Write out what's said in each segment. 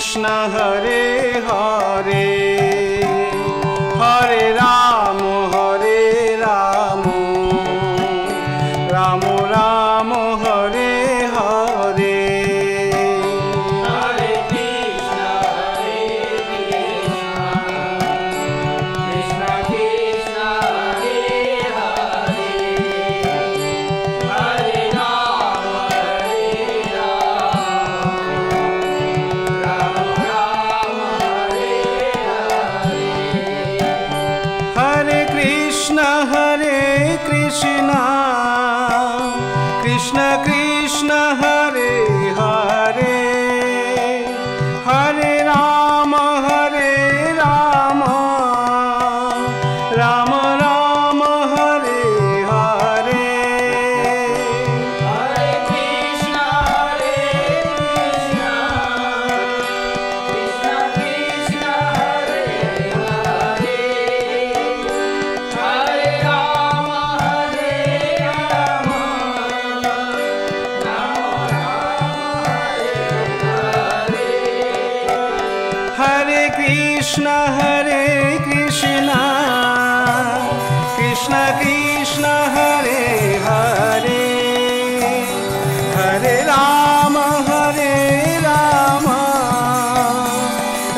কৃষ্ণ হরে হরে। हरे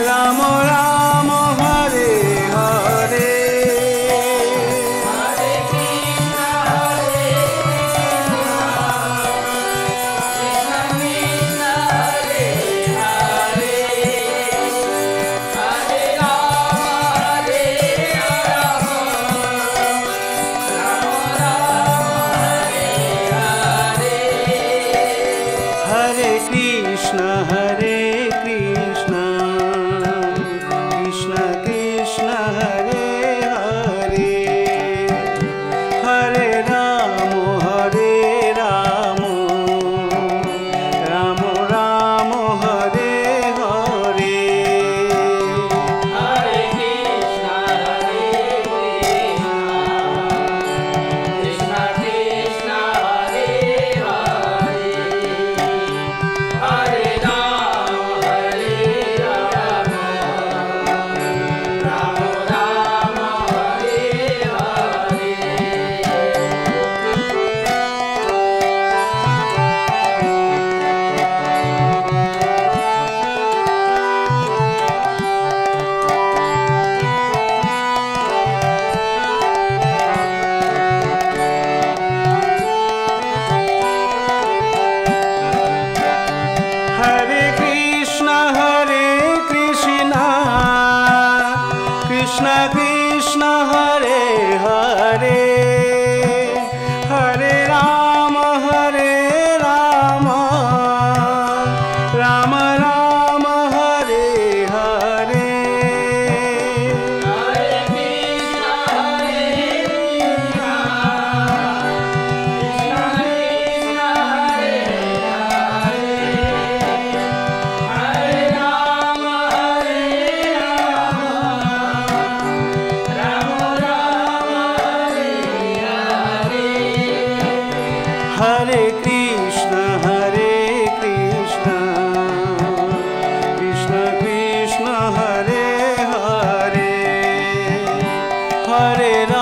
ramo ram Krishna Krishna Hare Hare. हरे Ram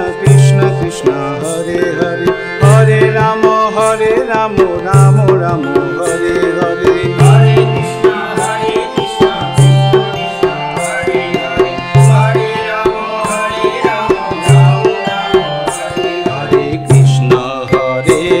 Hare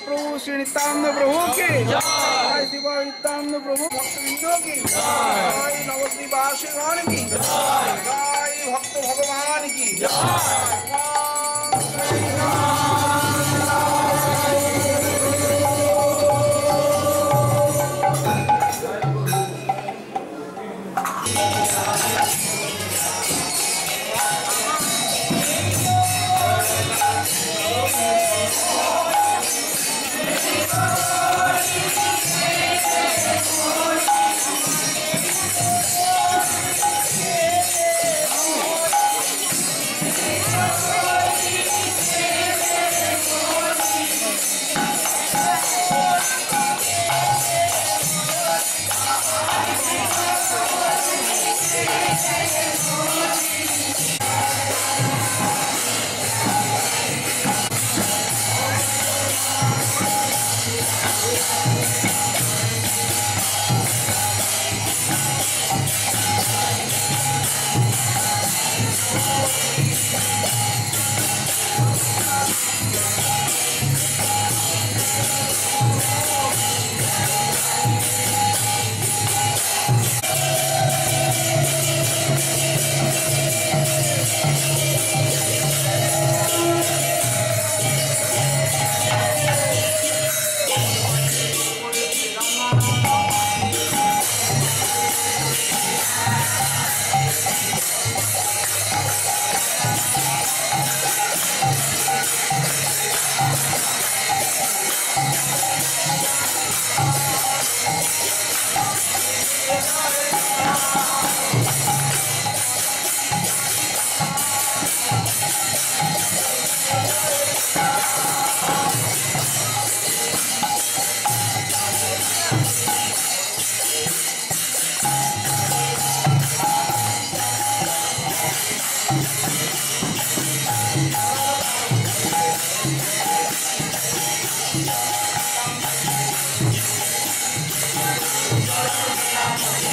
जय महाप्रभु श्री नित्यानंद प्रभु की जय शिव नित्यानंद प्रभु भक्त बिंदु की जय नवद्वीपासीगण की जय भक्त भगवान की হরে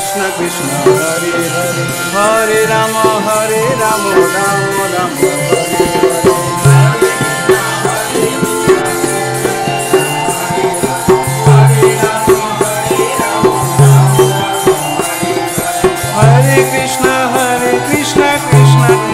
Krishna Krishna Hare Hare. Hare Rama Hare Rama Rama Rama. Krishna, Hare Krishna, Krishna